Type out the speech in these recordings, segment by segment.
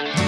Eh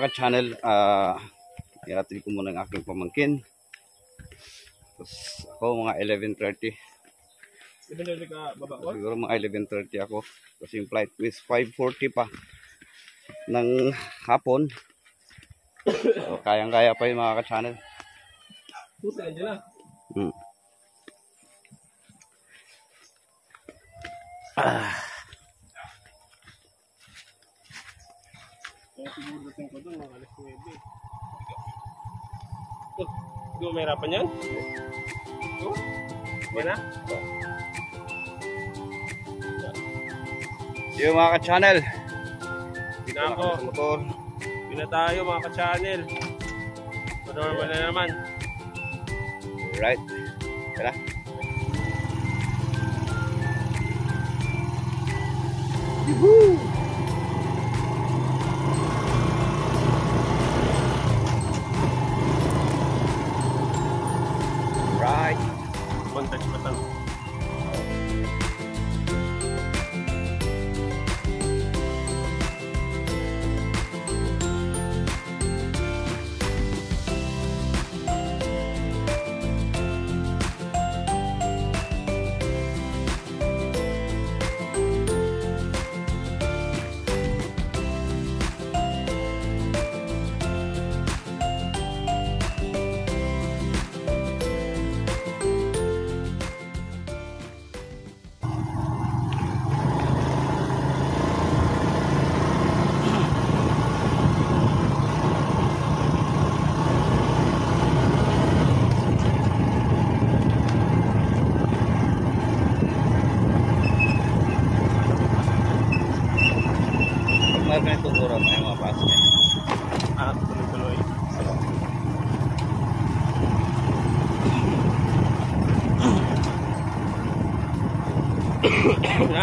mga ka-channel, ah iatid ko muna ang aking pamangkin. Tapos ako mga 11.30. Ibinili ka baba ko? Siguro mga 11.30 ako. Kasi yung flight is 5.40 pa ng hapon. So, kayang-kaya pa yung mga ka-channel. Pusa, lang. Hmm. Kaya hindi mo mahirapan yan? Oh, yan na? Yung mga ka-channel. Hindi na ako. Sa motor. Hindi na tayo mga ka-channel. Normal na naman. Right. Tara. tuguro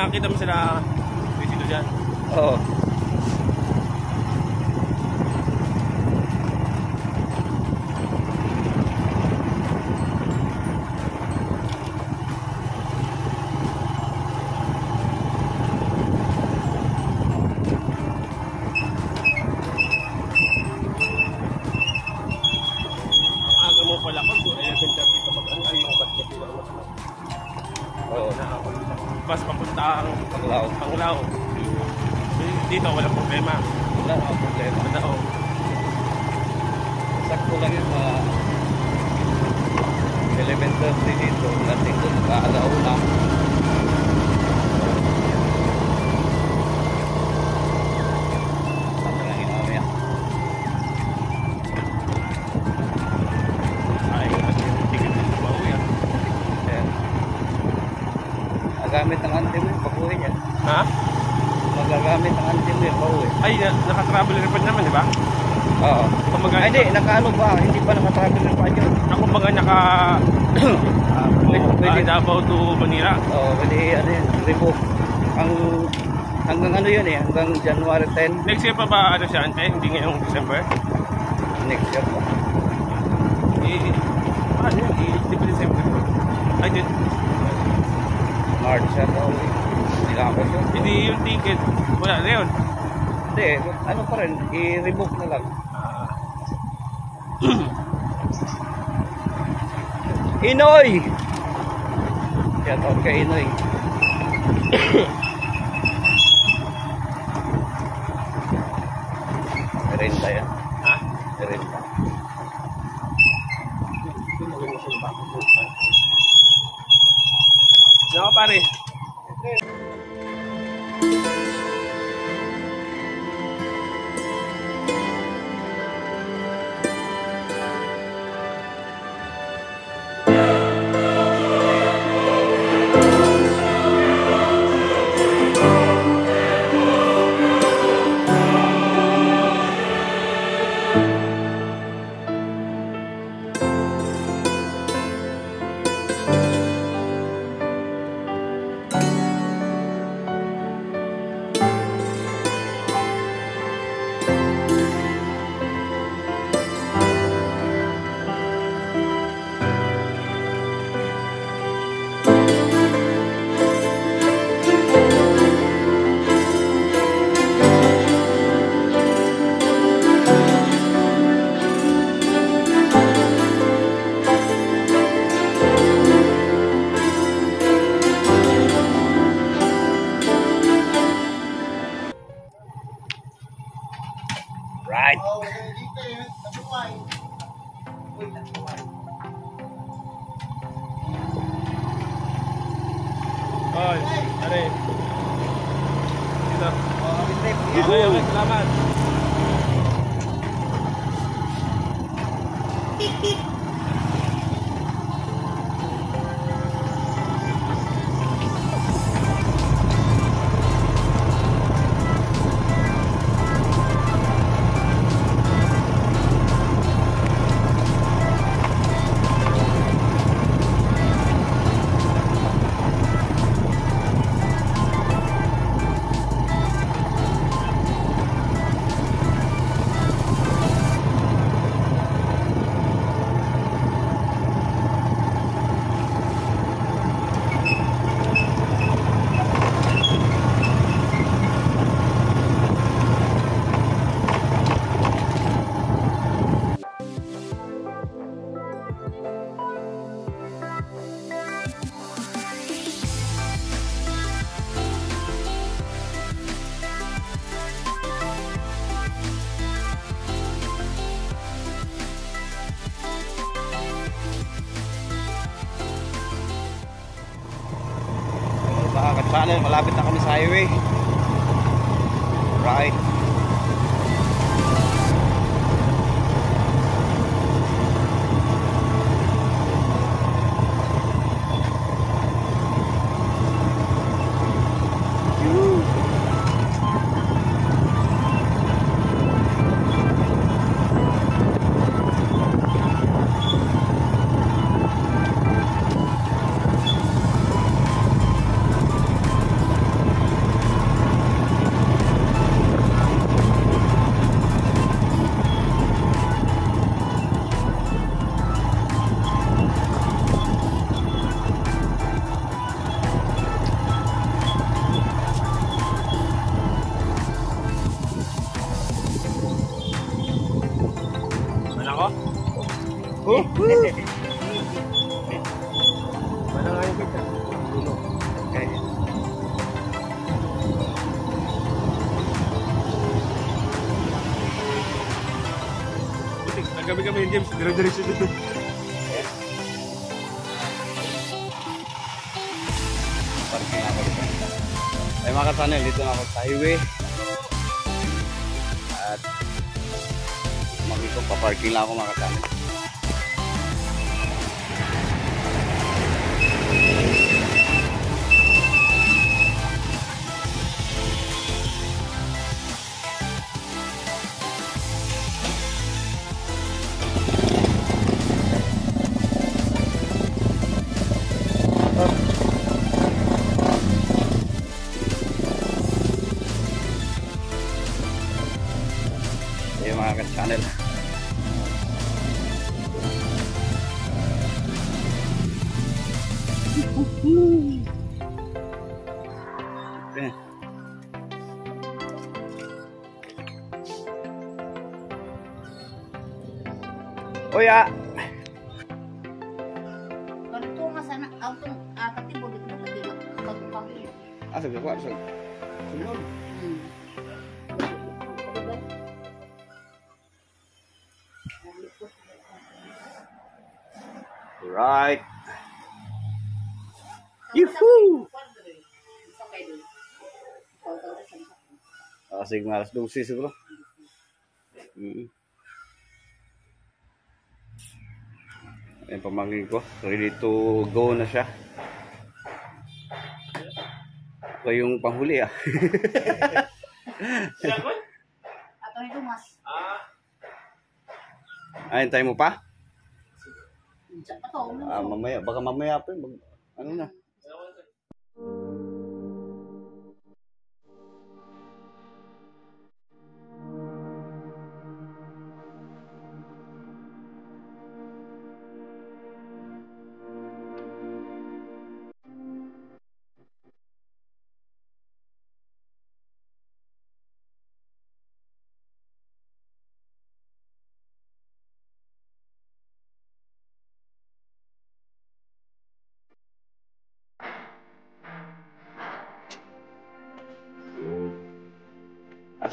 Nakakita mo sila dito dyan. Oo. Mo pala ko, 11.30 ka mag ay yung mas Oo. Bus papuntang Paglaw. Panglao. Dito wala problema. Wala ang problema. Totoo. Sakto lang yung mga 11.30 dito. Dating doon, nag-aalauna. Sabi Magagamit ng yung pag-uwi niya. Ha? Magagamit ng yung pauwi. Ay, na, naka-travel report naman, di ba? Oo. Kumbaga, Ay, hindi. Nakaano ba? Hindi pa nakatravel pa yun. Ako baga naka Ah, pwede, uh. Davao to Manila. Oo, pwede ano yun. Revoke. Ang hanggang ano yun eh. Hanggang January 10 Next year pa ba ano siya, ante? Hindi ngayong December? next year pa. I, ano yun? I, di ba December? Ay, di, Hindi lang ako sure. hindi yung ticket. Wala na yun. Hindi, ano pa rin. I-revoke na lang. Inoy! Shout out kay Inoy. Oy, pare. Dito. Okay, salamat. Ka-channel, malapit na kami sa highway. Right. Mana nga yung kita? Dulo. Okay. Buti, Nagabi-gabi yung James, dire-diretso dito. Parking ako dito. Ay mga kasanel, dito na ako sa highway. At makikot pa parking lang ako mga kasanel. Okay. Oya! Ganito nga sana, autong uh, katibod ito na dito. Pagpapangin. Ah, sige ko. Sige. Sunod. Ah, sige, alas 12 siguro. Mm. Ayan, pamangkin ko. Ready to go na siya. Ako yung panghuli ah. Siya ko? Ato ito mas. Ah, Ayun, tayo mo pa? Ah, mamaya. Baka mamaya pa. Mag, ano na.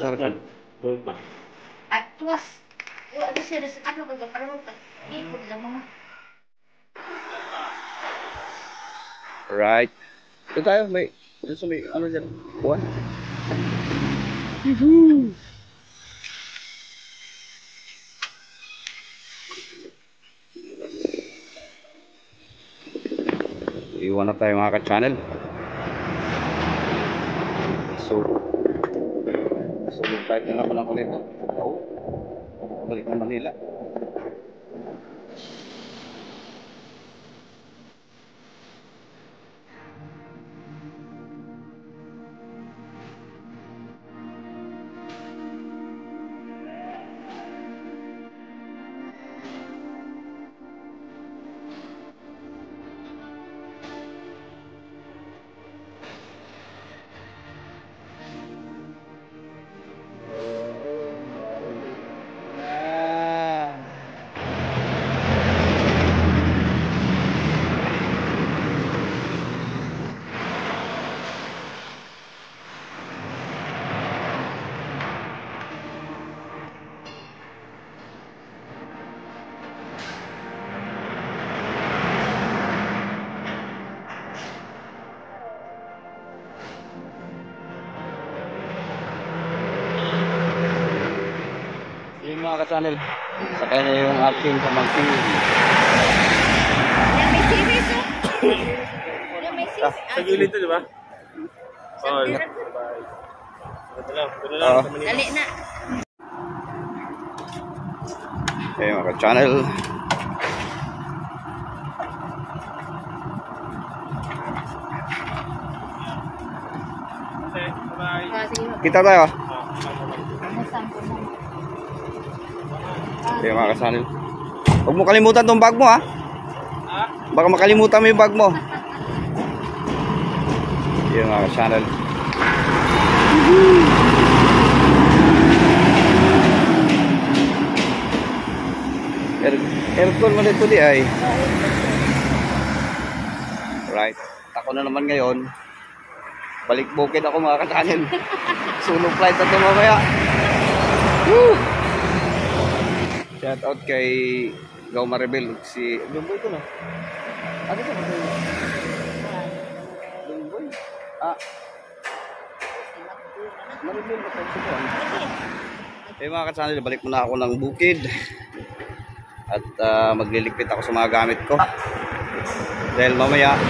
Asa ka? Doon. At tuwas. Wala na siya sa ano kaya para mo ikot lang mga. Right. Ito tayo, may, ito may, ano dyan, buwan. Iwan na tayo mga ka-channel. So, kahit na ako nito. Oo. Balik ng Manila. Mga ka-channel, sakay na yung aking pamangkin. Yan may series oh. Yan may series. Sa gilid to, di ba? Oo. Ah, sa Manila. Dali na. Okay mga ka-channel. Okay, bye. Ah. Kita tayo. Okay mga ka-channel. Huwag mo kalimutan tong bag mo ha. Ah, Baka makalimutan mo yung bag mo. Yung mga ka-channel. Pero Aircon man ito di ay. Right. Ako na naman ngayon. Balik bukid ako mga kakanin. Solo flight na ito mamaya. Woo! Shout out kay Gao Maribel. Si... Lumboy ko na. Ano ito? Lumboy? Ah. Maribel ba ito? Eh mga katsanil, balik muna ako ng bukid. At ah, magliligpit ako sa mga gamit ko. Dahil mamaya,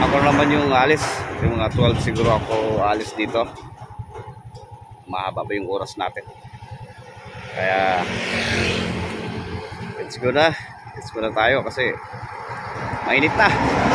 ako naman yung alis. Yung mga 12 siguro ako alis dito. Mahaba pa yung oras natin. Kaya, let's go na. Let's go na tayo kasi mainit na.